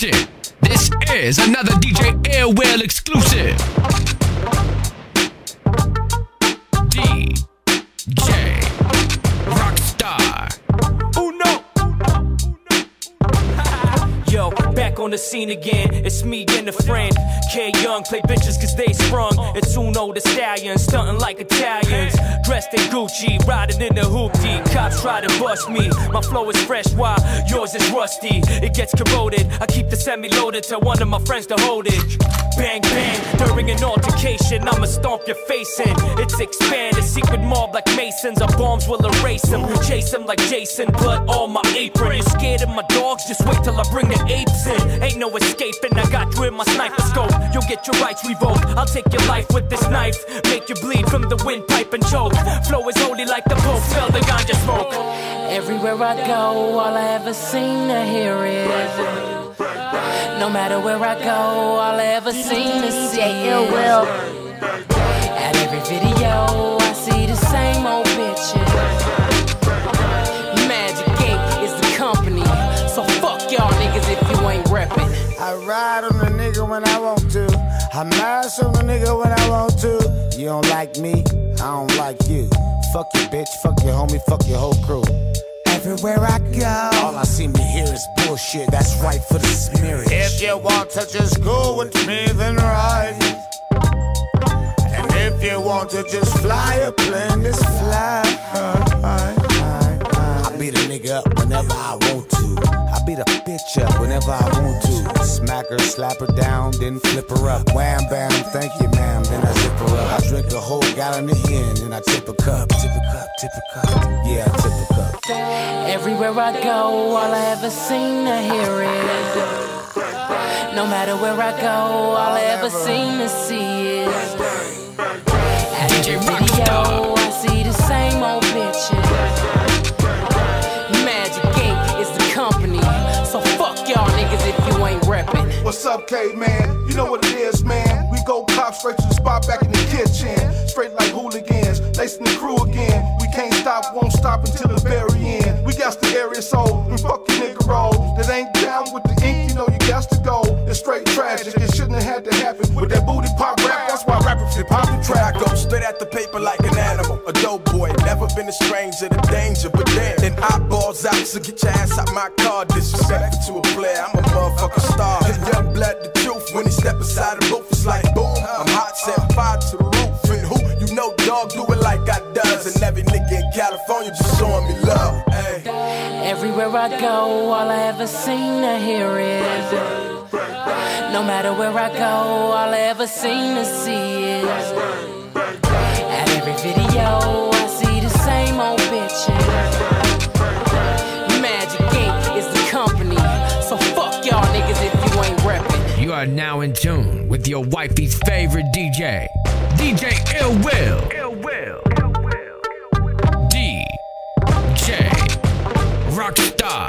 This is another DJ Ill Will exclusive. On the scene again. It's me and a friend. K Young play bitches cause they sprung. It's Uno the stallion, stunting like Italians. Dressed in Gucci, riding in the hoopty. Cops try to bust me. My flow is fresh while yours is rusty. It gets corroded. I keep the semi loaded. Tell one of my friends to hold it. Bang, bang. During an altercation, I'ma stomp your face in. It's expanded. Secret mob like Masons. Our bombs will erase them. Chase them like Jason. Blood on my apron. You scared of my dogs? Just wait till I bring the apes in. Ain't no escaping. I got you in my sniper scope. You'll get your rights revoked. I'll take your life with this knife. Make you bleed from the windpipe and choke. Flow is holy like the Pope. Smell the ganja smoke. Everywhere I go, all I ever seem to hear is. No matter where I go, all I ever seem to see ill is. will. Ride on the nigga when I want to. I mash on the nigga when I want to. You don't like me, I don't like you. Fuck your bitch, fuck your homie, fuck your whole crew. Everywhere I go, all I seem to hear is bullshit. That's right for the spirit. If you want to just go with me, then ride. And if you want to just fly a plane, just fly. I beat a nigga up whenever I want to. I beat a bitch whenever I want to. Smack her, slap her down, then flip her up. Wham bam, thank you, ma'am. Then I zip her up. I drink a whole gallon of hen, then I tip a cup, tip a cup, tip a cup. Yeah, I tip a cup. Everywhere I go, all I ever seem to hear is. No matter where I go, all I ever seem to see is. DJ video, I see the up, K man? You know what it is, man. We go pop straight to the spot back in the kitchen. Straight like hooligans, lacing the crew again. We can't stop, won't stop until the very end. We got the area so we fuck your nigga roll. That ain't down with the ink, you know you got to go. It's straight tragic, it shouldn't have had to happen. With that booty pop rap, that's why rappers hip hop I track. The paper like an animal, a dope boy. Never been a stranger to danger, but damn, then eyeballs out, so get your ass out my car. Disrespectful to a player, I'm a motherfucking star. Young blood, the truth. When he step inside the booth, it's like boom. I'm hot, set fire to the roof. And who you know, dog, do it like I does. And every nigga in California just showing me love. Everywhere I go, all I ever seem to hear is. No matter where I go, all I ever seem to see are now in tune with your wifey's favorite DJ, DJ Ill Will. Ill Will. DJ Rockstar.